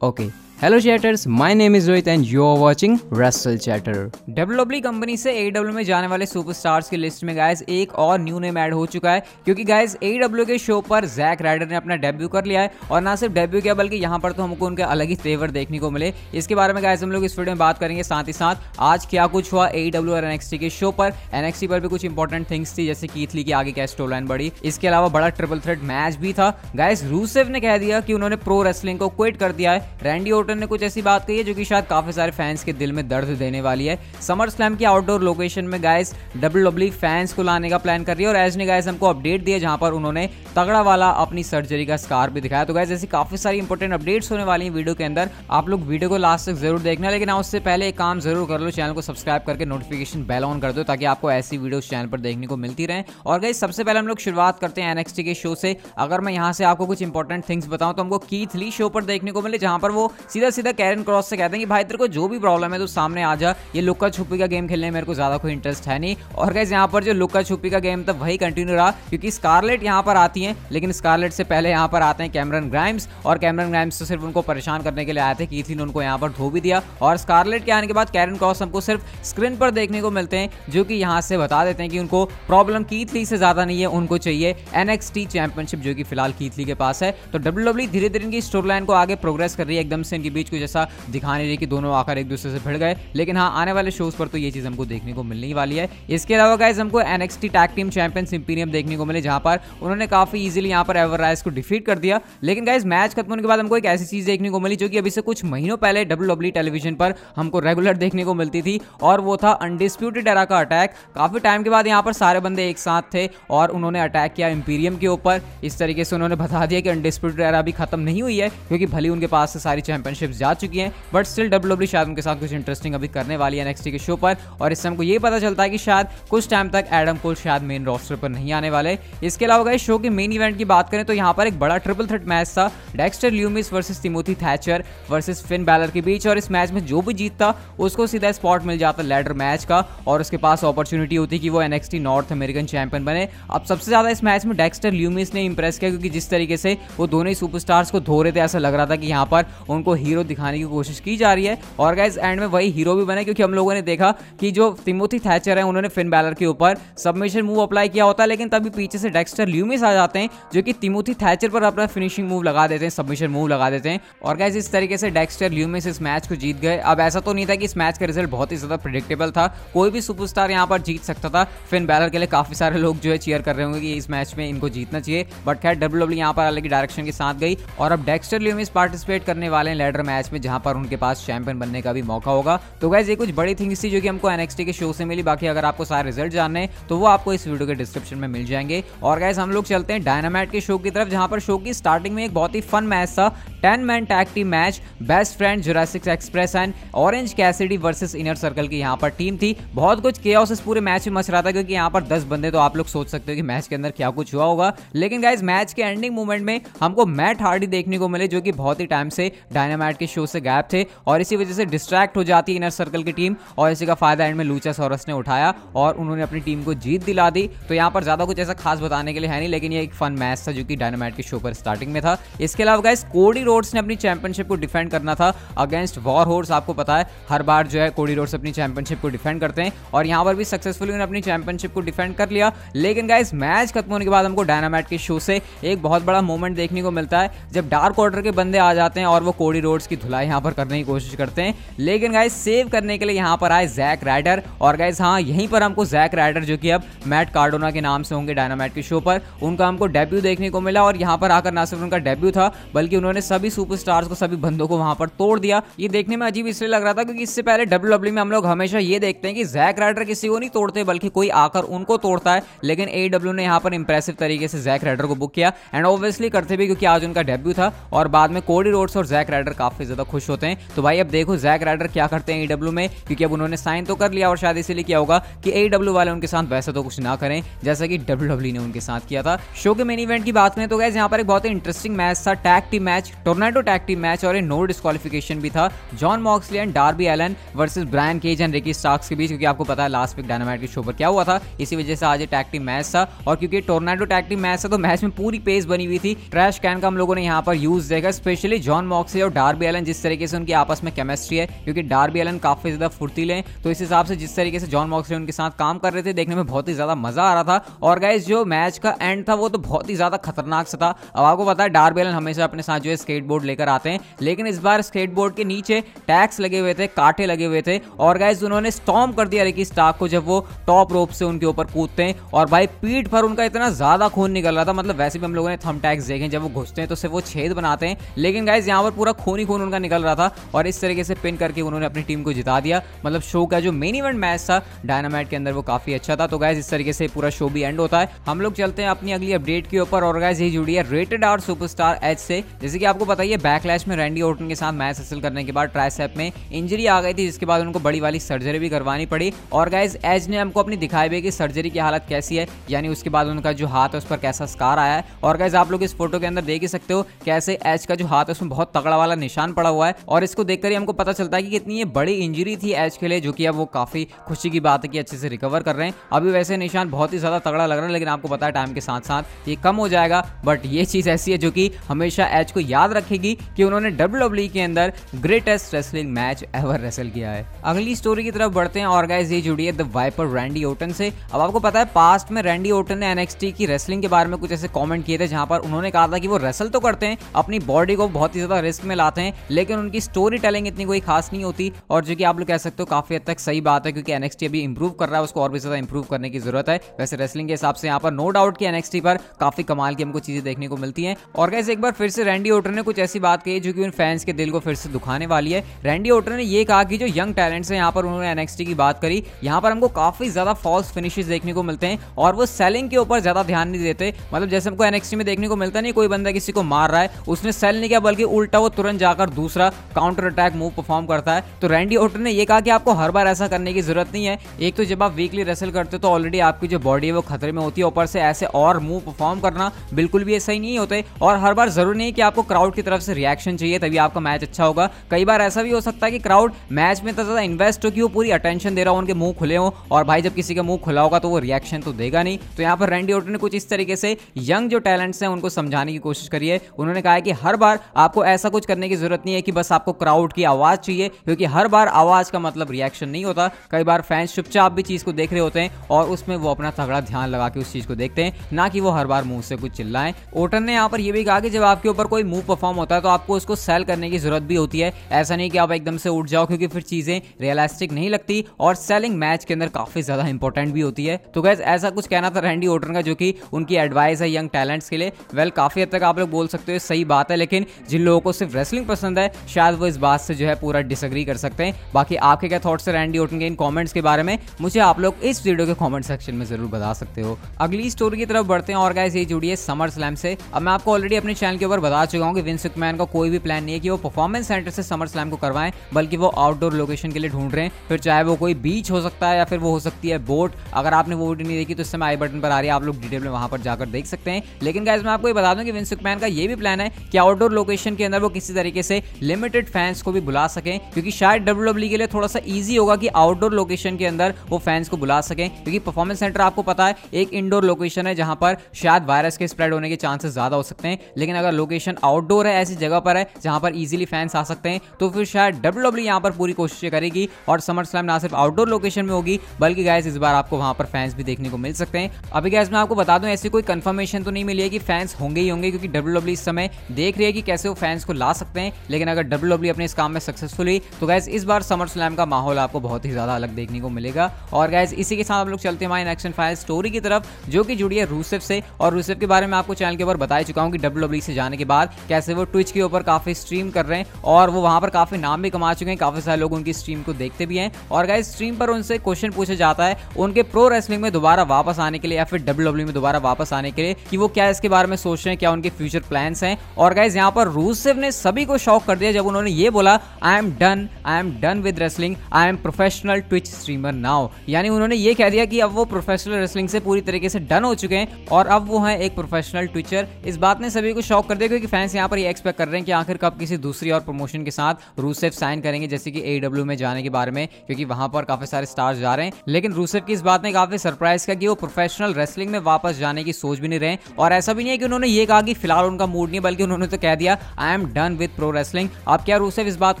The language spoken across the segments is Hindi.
Oke. Okay. Hello chatters my name is Rohit and you are watching wrestle chatter W company से ए में जाने वाले सुपरस्टार्स की लिस्ट में गाइस एक और न्यू नेम ऐड हो चुका है। क्योंकि गाइस ए के शो पर जैक राइडर ने अपना डेब्यू कर लिया है और ना सिर्फ़ डेब्यू किया, बल्कि यहाँ पर तो हमको उनके अलग ही फेवर देखने को मिले। इसके बारे में गाइस हम लोग इस वीडियो में बात करेंगे साथ ही साथ। आज क्या कुछ हुआ ए और एनएक्सटी के शो पर? एनएक्सटी पर भी कुछ इंपॉर्टेंट थिंग्स थी, जैसे कीथली की आगे क्या स्टोर लाइन बढ़ी। इसके अलावा बड़ा ट्रिपल थ्रेड मैच भी था। गाइस रूसेव ने कह दिया कि उन्होंने प्रो रेसलिंग को क्विट कर दिया है। रैंडी ओटन ने कुछ ऐसी बात कही है जो कि शायद काफ़ी सारे फैंस के दिल में दर्द देने वाली है। समर स्लैम की आउटडोर लोकेशन में गाइस डब्ल्यू डब्ल्यू फैंस को लाने का प्लान कर रही है और एज ने गाइस हमको अपडेट दिया जहाँ पर उन्होंने तगड़ा वाला अपनी सर्जरी का स्कार भी दिखाया। तो गाइस ऐसी काफ़ी सारी इंपॉर्टेंट अपडेट्स होने वाली है वीडियो के अंदर। आप लोग वीडियो को लास्ट तक ज़रूर देखना लेकिन हाँ, उससे पहले एक काम ज़रूर कर लो चैनल को सब्सक्राइब करके नोटिफिकेशन बेल ऑन कर दो ताकि आपको ऐसी वीडियो चैनल पर देखने को मिलती रहे। और गाइस सबसे पहले हम लोग शुरुआत करते हैं एनएक्सटी के शो से। अगर मैं यहाँ से आपको कुछ इंपॉर्टेंट थिंग्स बताऊँ तो हमको की थ्री शो पर देखने को मिले जहाँ पर वो सीधा सीधा कैरन क्रॉस से कहते हैं कि, भाई, तेरे को जो भी प्रॉब्लम है तो सामने आ जा। ये लुक्का छुपी का गेम खेलने में मेरे को ज़्यादा कोई इंटरेस्ट है नहीं। और गैस यहाँ पर जो लुक्का छुपी का गेम था, वही कंटिन्यू रहा, क्योंकि स्कारलेट यहाँ पर आती है, लेकिन स्कारलेट से पहले यहाँ पर आते हैं कैमरन ग्राइम्स और कैमरन ग्राइम्स तो सिर्फ़ उनको परेशान करने के लिए आए थे कीथली ने उनको यहाँ पर धो भी दिया। और स्कारलेट के आने के बाद कैरन क्रॉस हमको सिर्फ़ स्क्रीन पर देखने को मिलते हैं, जो कि यहाँ से बता देते हैं कि उनको प्रॉब्लम कीथली से ज़्यादा नहीं है, उनको चाहिए एनएक्सटी चैंपियनशिप जो कि फ़िलहाल कीथली के पास है। तो डब्ल्यू धीरे धीरे इनकी स्टोरी लाइन को आगे प्रोग्रेस कर रही है, एकदम से इनके बीच कुछ ऐसा दिखाने रही कि दोनों आकर एक दूसरे से भिड़ गए। लेकिन हाँ आने वाले शोज़ पर तो ये चीज़ हमको देखने को मिलने वाली है। इसके अलावा गाइज़ हमको NXT tag team champions Imperium देखने को मिले, जहाँ पर उन्होंने काफ़ी इजीली यहाँ पर एवर राइस को डिफीट कर दिया। लेकिन गाइज़ मैच खत्म होने के बाद हमको एक ऐसी चीज़ देखने को मिली, जो कि अभी से कुछ महीनों पहले डब्ल्यू टेलीविज़न पर हमको रेगुलर देखने को मिलती थी, और वो था अनडिस्प्यूटेड एरा का अटैक काफ़ी टाइम के बाद यहाँ पर सारे बंदे एक साथ थे, और उन्होंने अटैक किया इंपीरियम के ऊपर। इस तरीके से उन्होंने बता दिया कि अनडिस्प्यूटेड एरा अभी खत्म नहीं हुई है, क्योंकि भली उनके पास से सारी चैंपियनशिप जा चुकी हैं बट स्टिल डब्ल्यू शायद उनके साथ कुछ इंटरेस्टिंग अभी करने वाली है नेक्स्ट के शो पर। और इससे हमको ये पता चलता है कि शायद कुछ टाइम तक एडम कोल शायद मेन रोस्टर पर नहीं आने वाले। इसके अलावा गए शो के मेन इवेंट की बात करें तो यहाँ पर एक बड़ा ट्रिपल थ्रेट मैच था Dexter Lumis versus Timothy Thatcher versus Finn Balor के बीच। और इस मैच में जो भी जीतता उसको सीधा स्पॉट मिल जाता लेडर मैच का। और उसके पास अपॉर्चुनिटी होती कि वो एनएक्सटी नॉर्थ अमेरिकन चैंपियन बने। अब सबसे ज़्यादा इस मैच में डेक्स्टर ल्यूमिस ने इंप्रेस किया, क्योंकि जिस तरीके से वो दोनों ही सुपरस्टार्स को धो रहे थे, ऐसा लग रहा था कि यहाँ पर उनको हीरो दिखाने की कोशिश की जा रही है। और गाइज़ एंड में वही हीरो भी बने, क्योंकि हम लोगों ने देखा कि जो तिमोथी थैचर है, उन्होंने फिन बैलर के ऊपर सबमिशन मूव अप्लाई किया होता है, लेकिन तभी पीछे से डेक्स्टर ल्यूमिस आ जाते हैं, जो कि तिमोथी थैचर पर अपना फिनिशिंग मूव लगा देते हैं सबमिशन मूव लगा देते हैं। और गैस इस तरीके से डेक्स्टर ल्यूमिस इस मैच को जीत गए। अब ऐसा तो नहीं था कि इस मैच का रिज़ल्ट बहुत ही ज़्यादा प्रिडिक्टेबल था। कोई भी सुपरस्टार यहाँ पर जीत सकता था। फिन बैलर के लिए काफ़ी सारे लोग जो है चेयर कर रहे होंगे कि इस मैच में इनको जीतना चाहिए। बट खैर डब्ल्यू डब्ल्यू यहाँ पर अलग डायरेक्शन के साथ गई। और अब डेक्स्टर ल्यूमिस पार्टिसिपेट करने वाले हैं लेडर मैच में जहाँ पर उनके पास चैंपियन बनने का भी मौका होगा। तो गैस ये कुछ बड़ी थिंग्स थी जो कि हमको एनएक्सटी के शो से मिली। बाकी अगर आपको सारे रिज़ल्ट जानने तो वो आपको इस वीडियो के डिस्क्रिप्शन में मिल जाएँगे। और गैस हम लोग चलते हैं डायनामाइट के शो की तरफ़, जहाँ पर शो की स्टार्टिंग में एक बहुत ही फन मैच था। Ten man tag team match best friend Jurassic Express and Orange Cassidy versus Inner Circle की यहाँ पर टीम थी। बहुत कुछ किया इस पूरे मैच में मच रहा था, क्योंकि यहाँ पर दस बंदे तो आप लोग सोच सकते हो कि मैच के अंदर क्या कुछ हुआ होगा। लेकिन गाइज़ मैच के एंडिंग मूवमेंट में हमको मैट हार्डी देखने को मिले, जो कि बहुत ही टाइम से डायनामाइट के शो से गैप थे और इसी वजह से डिस्ट्रैक्ट हो जाती है इनर सर्कल की टीम और इसी का फ़ायदा एंड में लूचा सोरस ने उठाया और उन्होंने अपनी टीम को जीत दिला दी। तो यहाँ पर ज़्यादा कुछ ऐसा खास बताने के लिए है नहीं, लेकिन ये एक फन मैच था जो कि डायनामाइट के शो पर स्टार्टिंग में था। इसके अलावा गाइस कोडी रोड्स ने अपनी चैंपियनशिप को डिफेंड करना था। अगेंस्ट वॉर होर्स आपको पता है, हर बार जो है कोडी रोड्स अपनी चैंपियनशिप को डिफेंड करते हैं और यहाँ पर भी सक्सेसफुली उन्होंने अपनी चैंपियनशिप को डिफेंड कर लिया। लेकिन गाइस मैच खत्म होने के बाद हमको डायनामाइट के शो से एक बहुत बड़ा मोमेंट देखने को मिलता है, जब डार्क ऑर्डर के बंदे आ जाते हैं और वो कोडी रोड्स की धुलाई यहाँ पर करने की कोशिश करते हैं। लेकिन गाइस सेव करने के लिए यहाँ पर आए जैक राइडर और गाइस हाँ यहीं पर हमको जैक राइडर जो कि अब मैट कार्डोना के नाम से होंगे डायनामाइट के शो पर, उनका हमको डेब्यू देखने को मिला। और यहाँ पर आकर ना सिर्फ़ उनका डेब्यू था, बल्कि उन्होंने सभी सुपरस्टार्स को, सभी बंदों को वहाँ पर तोड़ दिया। ये देखने में अजीब इसलिए लग रहा था क्योंकि इससे पहले डब्ल्यू डब्ल्यू में हम लोग हमेशा ये देखते हैं कि जैक राइडर किसी को नहीं तोड़ते, बल्कि कोई आकर उनको तोड़ता है। लेकिन एडब्ल्यू ने यहाँ पर इंप्रेसिव तरीके से जैक राइडर को बुक किया। एंड ऑब्वियसली करते भी क्योंकि आज उनका डेब्यू था। और बाद में कोडी रोड्स और जैक राइडर काफ़ी ज़्यादा खुश होते हैं। तो भाई, अब देखो जैक राइडर क्या करते हैं ईडब्ल्यू में, क्योंकि अब उन्होंने साइन तो कर लिया और शायद इसीलिए किया होगा कि ए वाले उनके साथ वैसे तो कुछ ना करें, जैसा कि डब्ल्यू डब्ल्यू ने उनके साथ किया था। शो के मेन इवेंट की बात करें तो गैस यहाँ पर एक बहुत ही इंटरेस्टिंग मैच था tag team match tornado tag team match और नो डिस्कालिफिकेशन भी था। Jon Moxley and Darby Allin versus Brian Cage and Ricky Starks के बीच, क्योंकि आपको पता है लास्ट वीक डायनामाइट के शो पर क्या हुआ था, इसी वजह से आज टैग टीम मैच था। और क्योंकि टोर्नाडो टैग टीम मैच था तो मैच में पूरी पेस बनी हुई थी। ट्रैश कैन का हम लोगों ने यहाँ पर यूज़ देखा स्पेशली जॉन मॉक्सली और एलन जिस तरीके से उनकी आपस में केमिस्ट्री है, क्योंकि डार्बी एलन काफ़ी ज़्यादा फुर्तीले हैं तो इस हिसाब से जिस तरीके से जॉन मॉक्सले उनके साथ काम कर रहे थे, देखने में बहुत ही ज़्यादा मज़ा आ रहा था। और गाइज़ जो मैच का एंड था, वो तो बहुत ही ज़्यादा खतरनाक सा था। अब आपको पता है डार्बी एलन हमेशा अपने साथ जो है स्केट लेकर आते हैं, लेकिन इस बार स्केट के नीचे टैक्स लगे हुए थे, कांटे लगे हुए थे, और गाइज़ उन्होंने स्टॉम कर दिया रिकी स्टाक को जब वो टॉप रोप से उनके ऊपर कूदते हैं, और भाई पीठ पर उनका इतना ज़्यादा खून निकल रहा था मतलब वैसे भी हम लोगों ने थम टैक्स देखे जब वो घुसते हैं तो सिर्फ़ वो छेद बनाते हैं। लेकिन गाइज़ यहाँ पर पूरा खून ही खून उनका निकल रहा था और इस तरीके से पिन करके उन्होंने अपनी टीम को जिता दिया। मतलब शो का जो मेन इवेंट मैच था डायनामाइट के अंदर वो काफ़ी अच्छा था। तो गाइज़ इस तरीके से पूरा शो भी एंड होता है। हम लोग चलते हैं अपनी अगली अपडेट के ऊपर और गाइज़ ये जुड़ी है रेटेड आर सुपरस्टार एच से। जैसे कि आपको बताइए बैकलैश में रैंडी ओटन के साथ मैच हासिल करने के बाद ट्राइसेप में इंजरी आ गई थी, जिसके बाद उनको बड़ी वाली सर्जरी भी करवानी पड़ी। और गाइज़ एज ने हमको अपनी दिखाई भी कि सर्जरी की हालत कैसी है, यानी उसके बाद उनका जो हाथ है, उस पर कैसा स्कार आया है। और गाइज़ आप लोग इस फ़ोटो के अंदर देख ही सकते हो, कैसे एच का जो हाथ है, उसमें बहुत तगड़ा वाला निशान पड़ा हुआ है और इसको देखकर ही हमको पता चलता है कि कितनी ये बड़ी इंजरी थी एच के लिए, जो कि अब वो काफ़ी खुशी की बात है कि अच्छे से रिकवर कर रहे हैं। अभी वैसे निशान बहुत ही ज़्यादा तगड़ा लग रहा है, लेकिन आपको पता है टाइम के साथ साथ ये कम हो जाएगा। बट ये चीज़ ऐसी है जो कि हमेशा एच को याद रखेगी कि उन्होंने डब्ल्यू e के अंदर greatest wrestling match ever wrestle किया है। अगली स्टोरी की तरफ़ बढ़ते हैं और गाइस ये जुड़ी है द वाइपर रैंडी ओटन से। अब आपको पता है पास्ट में रैंडी ओटन ने एनएक्सटी की रेसलिंग के बारे में कुछ ऐसे कमेंट किए थे, जहाँ पर उन्होंने कहा था कि वो रेसल तो करते हैं, अपनी बॉडी को बहुत ही ज़्यादा रिस्क में लाते हैं, लेकिन उनकी स्टोरी टेलिंग इतनी कोई खास नहीं होती, और जो कि आप लोग कह सकते हो काफ़ी हद तक सही बात है, क्योंकि एनएक्सटी अभी इंप्रूव कर रहा है, उसको और भी ज़्यादा इंप्रूव करने की ज़रूरत है। वैसे रेसलिंग के हिसाब से यहाँ पर नो डाउट की एनएक्सटी पर काफ़ी कमाल की हमको चीज़ें देखने को मिलती है। और कैसे एक बार फिर से रैंडी ओटर ने कुछ ऐसी बात कही, जो कि उन फैंस के दिल को फिर से दुखाने वाली है। रैंडी ओटर ने यह कहा कि जो यंग टैलेंट्स है, यहाँ पर उन्होंने एनएक्सटी की बात करी, यहाँ पर हमको काफ़ी ज़्यादा फॉल्स फिनिशेस देखने को मिलते हैं, और वो सेलिंग के ऊपर ज़्यादा ध्यान नहीं देते। मतलब जैसे हमको एनएक्सटी में देखने को मिलता नहीं, कोई बंदा किसी को मार रहा है, उसने सेल नहीं किया, बल्कि उल्टा वो तुरंत जाकर दूसरा काउंटर अटैक मूव परफॉर्म करता है। तो रैंडी ओटर ने यह कहा कि आपको हर बार ऐसा करने की ज़रूरत नहीं है। एक तो जब आप वीकली रेसल करते हो तो ऑलरेडी आपकी जो बॉडी है वो खतरे में होती है। ऊपर से ऐसे और मूव परफॉर्म करना बिल्कुल भी ऐसा ही नहीं होते और हर बार ज़रूरी नहीं कि आपको क्राउड की तरफ़ से रिएक्शन चाहिए, तभी आपका मैच अच्छा होगा। कई बार ऐसा भी हो सकता है कि क्राउड मैच में तो ज़्यादा इन्वेस्ट हो कि वो पूरी अटेंशन दे रहा हो, उनके मुँह खुले हो। और भाई जब किसी का मुँह खुला होगा तो वो रिएक्शन तो देगा नहीं। तो यहाँ पर रैंडी ओटन ने कुछ इस तरीके से यंग जो टैलेंट्स हैं, उनको समझाने की कोशिश करी है। उन्होंने कहा कि हर बार आपको ऐसा कुछ करने की ज़रूरत नहीं है कि बस आपको क्राउड की आवाज़ चाहिए, क्योंकि हर बार आवाज़ का मतलब रिएक्शन नहीं होता। कई बार फैंस चुपचाप भी चीज़ को देख रहे होते हैं और उसमें वो अपना तगड़ा ध्यान लगा के उस चीज़ को देखते हैं, ना कि वो हर बार मुँह से कुछ चिल्लाएँ। ओटन ने यहाँ पर यह भी कहा कि जब आपके ऊपर कोई मूव परफॉर्म होता है तो आपको उसको सेल करने की ज़रूरत भी होती है। ऐसा नहीं कि आप एकदम से उठ जाओ, क्योंकि फिर चीज़ें रियलिस्टिक नहीं लगती और सेलिंग मैच के अंदर काफ़ी ज़्यादा इंपॉर्टेंट भी होती है। तो गैस ऐसा कुछ कहना था रैंडी ओटन का, जो कि उनकी एडवाइस है यंग टैलेंट्स के लिए। वेल काफ़ी हद तक आप लोग बोल सकते हो सही बात है, लेकिन जिन लोगों को सिर्फ़ रेसलिंग पसंद है, शायद वो इस बात से जो है पूरा डिसग्री कर सकते हैं। बाकी आपके क्या थॉट्स है रैंडी ओटन के इन कॉमेंट्स के बारे में, मुझे आप लोग इस वीडियो के कॉमेंट सेक्शन में ज़रूर बता सकते हो। अगली स्टोरी की तरफ़ बढ़ते हैं और गाइस ये जुड़ी है समर स्लैम से। अब मैं आपको ऑलरेडी अपने चैनल के ऊपर बता चुका हूँ कि विंस मैन का कोई भी प्लान नहीं है कि वो परफॉर्मेंस सेंटर से समर स्लैम को करवाएँ, बल्कि वो आउटडोर लोकेशन के लिए ढूंढ रहे हैं। फिर चाहे वो कोई बीच हो सकता है या फिर वो हो सकती है बोट अगर आपने वो वीडियो नहीं देखी तो इस समय आई बटन पर आ रही है, आप लोग डिटेल में वहाँ पर जाकर देख सकते हैं। लेकिन गाइज़ मैं आपको ये बता दूँ कि विंस मैन का ये भी प्लान है कि आउटडोर लोकेशन के अंदर वो किसी तरीके से लिमिटेड फैंस को भी बुला सकें, क्योंकि शायद डब्ल्यू e के लिए थोड़ा सा ईजी होगा कि आउटडोर लोकेशन के अंदर वो फैंस को बुला सकें, क्योंकि परफॉर्मेंस सेंटर आपको पता है, एक इंडोर लोकेशन है जहाँ पर शायद वायरस के स्प्रेड होने के चांसेस ज़्यादा हो सकते हैं, लेकिन अगर लोकेशन आउटडोर है, ऐसी जगह पर है, जहाँ पर इजीली फैंस आ सकते हैं तो फिर शायद डब्ल्यू डब्ल्यू यहाँ पर पूरी कोशिश करेगी, और समर स्लैम ना सिर्फ़ आउटडोर लोकेशन में होगी, बल्कि गैस इस बार आपको वहाँ पर फैंस भी देखने को मिल सकते हैं। अभी गैस मैं आपको बता दूँ, ऐसी कोई कंफर्मेशन तो नहीं मिली है कि फैंस होंगे ही होंगे, क्योंकि डब्ल्यू डब्ल्यू इस समय देख रही है कि कैसे वो फैंस को ला सकते हैं, लेकिन अगर डब्ल्यू डब्ल्यू अपने इस काम में सक्सेसफुल हुई तो गैस इस बार समर स्लैम का माहौल आपको बहुत ही ज़्यादा अलग देखने को मिलेगा। और गैस इसी के साथ हम लोग चलते हैं हमारे एक्शन फ़ाइल स्टोरी की तरफ़, जो कि जुड़ी है रूसेफ से। और रूसेफ के बारे में आपको चैनल के ऊपर बता चुका हूँ कि डब्ल्यू डब्ल्यू से जाने के बाद कैसे वो ट्विच के ऊपर काफ़ी स्ट्रीम कर रहे हैं, और वो वहाँ पर काफ़ी नाम भी कमा चुके हैं, काफ़ी सारे लोग उनकी स्ट्रीम को देखते भी हैं। और गैस स्ट्रीम पर उनसे क्वेश्चन पूछा जाता है, उनके प्रो रेसलिंग में दोबारा वापस आने के लिए या फिर डब्ल्यू डब्ल्यू में दोबारा वापस आने के लिए, कि वो क्या इसके बारे में सोच रहे हैं, क्या उनके फ्यूचर प्लान्स हैं। और गाइज़ यहाँ पर रूसिव ने सभी को शॉक कर दिया जब उन्होंने ये बोला I am done I am done with wrestling I am professional Twitch streamer now यानी उन्होंने ये कह दिया कि अब वो प्रोफेशनल रेसलिंग से पूरी तरीके से डन हो चुके हैं और अब वो हैं एक प्रोफेशनल ट्विचर इस बात ने सभी को शॉक कर दिया क्योंकि फैंस यहाँ पर ये एक्सपेक्ट कर रहे हैं कि आखिर कब किसी दूसरी और प्रमोशन के साथ रूसेफ साइन करेंगे, जैसे कि AEW में जाने के बारे में, क्योंकि वहाँ पर काफ़ी सारे स्टार्स जा रहे हैं। लेकिन रूसेफ की इस बात ने काफ़ी सरप्राइज़ किया कि वो प्रोफेशनल रेसलिंग में वापस जाने की सोच भी नहीं रहे और ऐसा भी नहीं है कि उन्होंने ये कहा कि फ़िलहाल उनका मूड नहीं बल्कि उन्होंने तो कह दिया I am done with pro wrestling आप क्या रूसेफ इस बात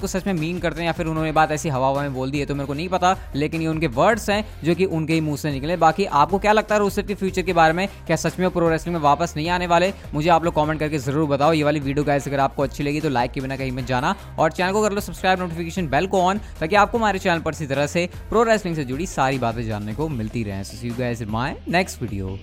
को सच में मीन करते हैं या फिर उन्होंने बात ऐसी हवा हवा में बोल दी है तो मेरे को नहीं पता, लेकिन ये उनके वर्ड्स हैं जो कि उनके ही मुँह से निकले। बाकी आपको क्या लगता है रूसेफ के फ्यूचर के बारे में? क्या सच में प्रो रेसलिंग में वापस नहीं आने वाले? मुझे आप लोग कॉमेंट करके ज़रूर बताओ। ये वाली वीडियो गाइस अगर आपको अच्छी लगी तो लाइक के बिना कहीं मत जाना। और चैनल को कर लो सब्सक्राइब नोटिफिकेशन बेल को ऑन ताकि आपको हमारे चैनल पर इसी तरह से प्रो रेसलिंग से जुड़ी सारी बातें जानने को मिलती रहे। See you guys my next video